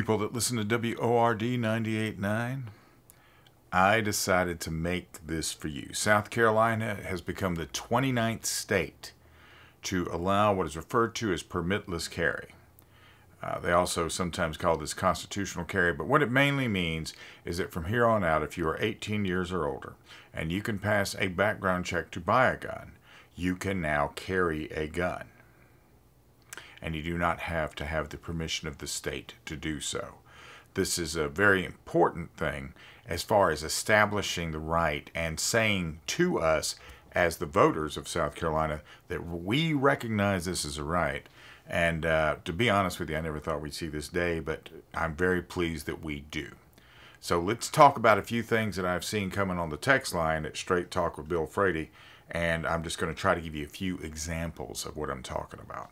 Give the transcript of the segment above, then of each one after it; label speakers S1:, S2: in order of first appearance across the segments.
S1: people that listen to WORD 98.9. I decided to make this for you. South Carolina has become the 29th state to allow what is referred to as permitless carry. Uh, they also sometimes call this constitutional carry, but what it mainly means is that from here on out, if you are 18 years or older and you can pass a background check to buy a gun, you can now carry a gun and you do not have to have the permission of the state to do so. This is a very important thing as far as establishing the right and saying to us as the voters of South Carolina that we recognize this as a right. And uh, to be honest with you, I never thought we'd see this day, but I'm very pleased that we do. So let's talk about a few things that I've seen coming on the text line at Straight Talk with Bill Frady, and I'm just going to try to give you a few examples of what I'm talking about.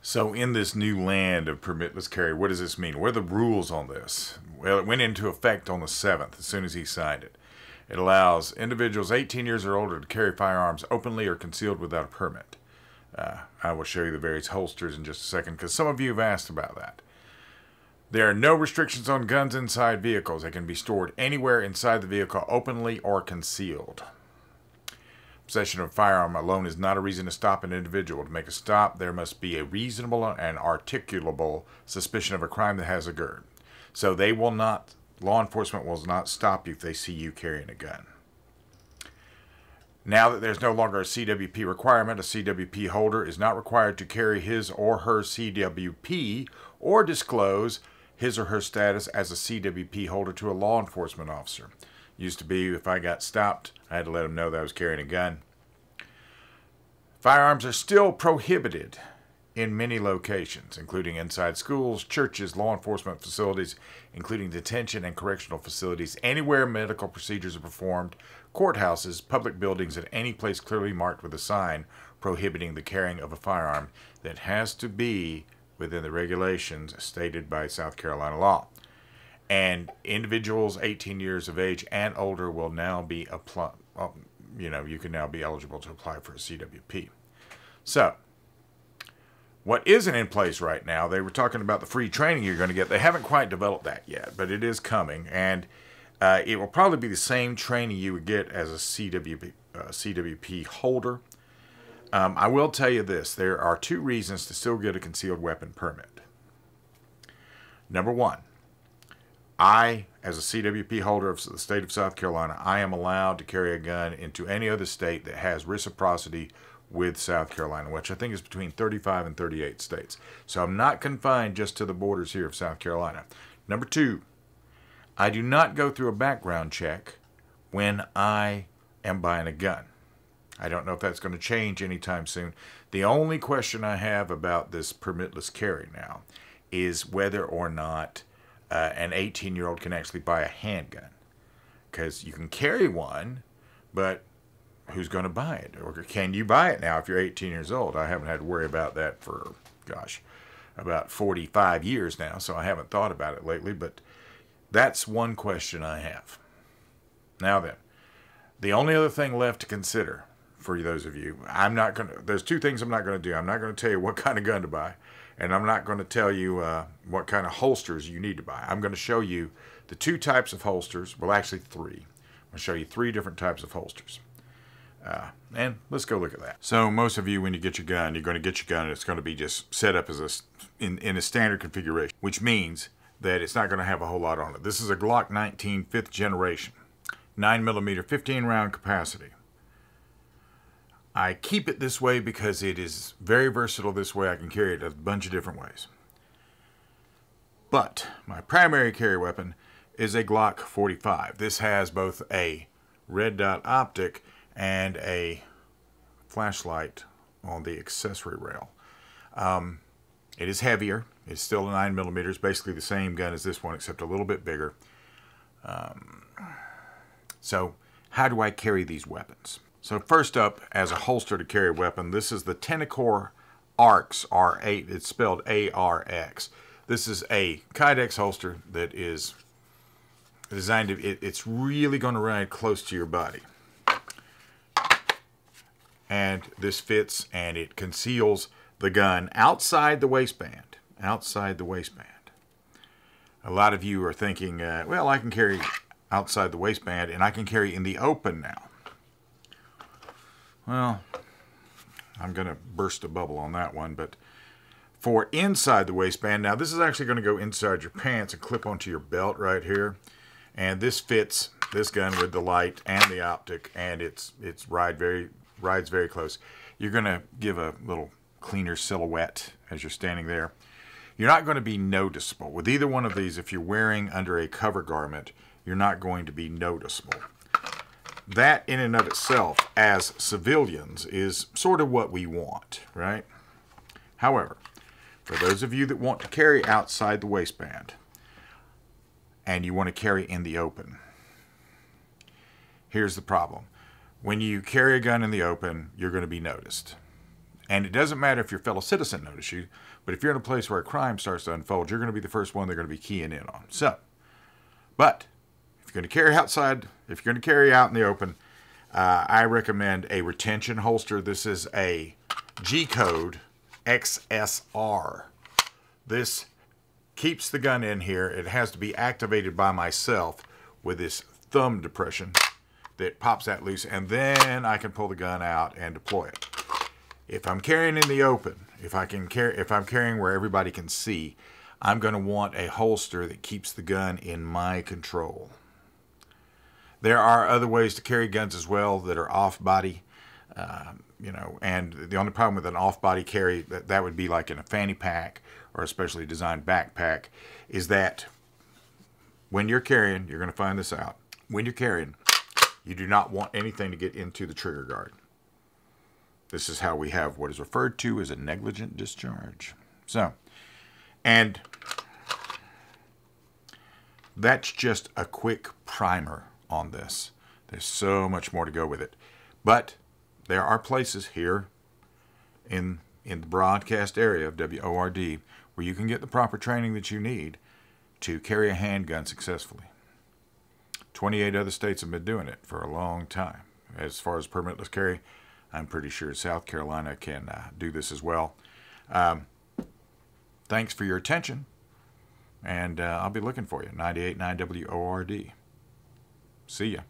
S1: So, in this new land of permitless carry, what does this mean? What are the rules on this? Well, it went into effect on the 7th as soon as he signed it. It allows individuals 18 years or older to carry firearms openly or concealed without a permit. Uh, I will show you the various holsters in just a second because some of you have asked about that. There are no restrictions on guns inside vehicles. They can be stored anywhere inside the vehicle, openly or concealed. Possession of a firearm alone is not a reason to stop an individual. To make a stop, there must be a reasonable and articulable suspicion of a crime that has occurred. So they will not, law enforcement will not stop you if they see you carrying a gun. Now that there's no longer a CWP requirement, a CWP holder is not required to carry his or her CWP or disclose his or her status as a CWP holder to a law enforcement officer. Used to be if I got stopped, I had to let them know that I was carrying a gun. Firearms are still prohibited in many locations, including inside schools, churches, law enforcement facilities, including detention and correctional facilities, anywhere medical procedures are performed, courthouses, public buildings, and any place clearly marked with a sign prohibiting the carrying of a firearm that has to be within the regulations stated by South Carolina law and individuals 18 years of age and older will now be apply, uh, you know, you can now be eligible to apply for a CWP. So, what isn't in place right now, they were talking about the free training you're going to get. They haven't quite developed that yet, but it is coming, and uh, it will probably be the same training you would get as a CWP, uh, CWP holder. Um, I will tell you this there are two reasons to still get a concealed weapon permit. Number one, I, as a CWP holder of the state of South Carolina, I am allowed to carry a gun into any other state that has reciprocity with South Carolina, which I think is between 35 and 38 states. So I'm not confined just to the borders here of South Carolina. Number two, I do not go through a background check when I am buying a gun. I don't know if that's going to change anytime soon. The only question I have about this permitless carry now is whether or not uh, an 18 year old can actually buy a handgun. Because you can carry one, but who's going to buy it? Or can you buy it now if you're 18 years old? I haven't had to worry about that for, gosh, about 45 years now, so I haven't thought about it lately, but that's one question I have. Now then, the only other thing left to consider for those of you, I'm not going to, there's two things I'm not going to do. I'm not going to tell you what kind of gun to buy. And I'm not going to tell you uh, what kind of holsters you need to buy. I'm going to show you the two types of holsters. Well, actually, three. I'm going to show you three different types of holsters. Uh, and let's go look at that. So most of you, when you get your gun, you're going to get your gun and it's going to be just set up as a, in, in a standard configuration, which means that it's not going to have a whole lot on it. This is a Glock 19 fifth generation, 9 millimeter, 15 round capacity. I keep it this way because it is very versatile this way. I can carry it a bunch of different ways. But my primary carry weapon is a Glock 45. This has both a red dot optic and a flashlight on the accessory rail. Um, it is heavier. It's still a 9 millimeters, basically the same gun as this one, except a little bit bigger. Um, so, how do I carry these weapons? So first up, as a holster to carry a weapon, this is the Tenicor ARX R8. It's spelled A-R-X. This is a Kydex holster that is designed to, it, it's really going to ride close to your body. And this fits and it conceals the gun outside the waistband. Outside the waistband. a lot of you are thinking, uh, well, I can carry outside the waistband and I can carry in the open now. Well, I'm going to burst a bubble on that one, but for inside the waistband, now this is actually going to go inside your pants and clip onto your belt right here. And this fits this gun with the light and the optic, and it's it's ride very rides very close. You're going to give a little cleaner silhouette as you're standing there. You're not going to be noticeable. With either one of these, if you're wearing under a cover garment, you're not going to be noticeable. That in and of itself, as civilians, is sort of what we want, right? However, for those of you that want to carry outside the waistband, and you want to carry in the open, here's the problem. When you carry a gun in the open, you're going to be noticed. And it doesn't matter if your fellow citizen notice you, but if you're in a place where a crime starts to unfold, you're going to be the first one they're going to be keying in on. So, but if you're going to carry outside, if you're going to carry out in the open, uh, I recommend a retention holster. This is a G code XSR. This keeps the gun in here. It has to be activated by myself with this thumb depression that pops that loose, and then I can pull the gun out and deploy it. If I'm carrying in the open, if I can carry, if I'm carrying where everybody can see, I'm going to want a holster that keeps the gun in my control. There are other ways to carry guns as well that are off body, uh, you know, and the only problem with an off body carry that, that would be like in a fanny pack or a specially designed backpack is that when you're carrying, you're going to find this out. When you're carrying, you do not want anything to get into the trigger guard. This is how we have what is referred to as a negligent discharge. So, and that's just a quick primer on this. There's so much more to go with it. But there are places here in in the broadcast area of WORD where you can get the proper training that you need to carry a handgun successfully. 28 other states have been doing it for a long time. As far as permitless carry, I'm pretty sure South Carolina can uh, do this as well. Um, thanks for your attention, and uh, I'll be looking for you. 98.9 WORD. See ya.